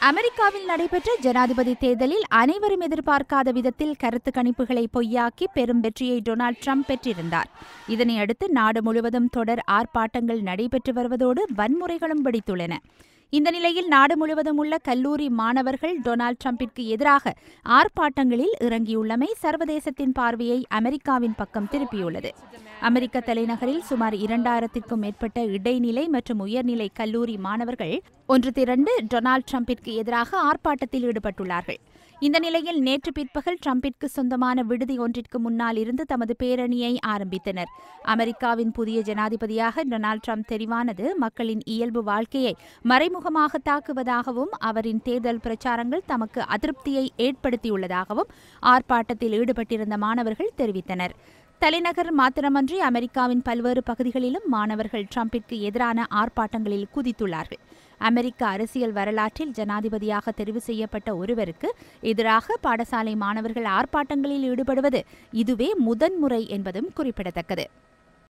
அமெரிக்காவில் நடைபெற்ற ஜனாதிபதி தேர்தலில் அனைவரும் எதிர்பார்க்காத விதத்தில் கருத்து கணிப்புகளை பொய்யாக்கி பெரும் வெற்றியை டொனால்ட் ட்ரம்ப் பெற்றிருந்தார். இதனையடுத்து நாடு முழுவதும் தொடர் ஆர்ப்பாட்டங்கள் நடைபெற்று வருவதோடு வன்முறைகளும் வெடித்துள்ளன. இந்த நிலையில் நாடு முழுவதும் உள்ள கல்லூரி மாணவர்கள் டொனால்டு டிரம்பிற்கு எதிராக ஆர்ப்பாட்டங்களில் இறங்கியுள்ளமை சர்வதேசத்தின் பார்வையை அமெரிக்காவின் பக்கம் திருப்பியுள்ளது. அமெரிக்க தலைநகரில் சுமார் இரண்டாயிரத்திற்கும் மேற்பட்ட இடைநிலை மற்றும் உயர்நிலை கல்லூரி மாணவர்கள் ஒன்று திரண்டு டொனால்டு டிரம்பிற்கு எதிராக ஆர்ப்பாட்டத்தில் ஈடுபட்டுள்ளார்கள். இந்த நிலையில் நேற்று பிற்பகல் டிரம்பிற்கு சொந்தமான விடுதி ஒன்றிற்கு முன்னால் இருந்து தமது பேரணியை ஆரம்பித்தனர். அமெரிக்காவின் புதிய ஜனாதிபதியாக டொனால்டு டிரம்ப் தெரிவானது மக்களின் இயல்பு வாழ்க்கையை மறைமுக மறைமுகமாக தாக்குவதாகவும் அவரின் தேர்தல் பிரச்சாரங்கள் தமக்கு அதிருப்தியை ஏற்படுத்தியுள்ளதாகவும் ஆர்ப்பாட்டத்தில் ஈடுபட்டிருந்த மாணவர்கள் தெரிவித்தனர். தலைநகர் மாத்திரமன்றி அமெரிக்காவின் பல்வேறு பகுதிகளிலும் மாணவர்கள் ட்ரம்பிற்கு எதிரான ஆர்ப்பாட்டங்களில் குதித்துள்ளார்கள். அமெரிக்க அரசியல் வரலாற்றில் ஜனாதிபதியாக தெரிவு செய்யப்பட்ட ஒருவருக்கு எதிராக பாடசாலை மாணவர்கள் ஆர்ப்பாட்டங்களில் ஈடுபடுவது இதுவே முதன்முறை என்பதும் குறிப்பிடத்தக்கது.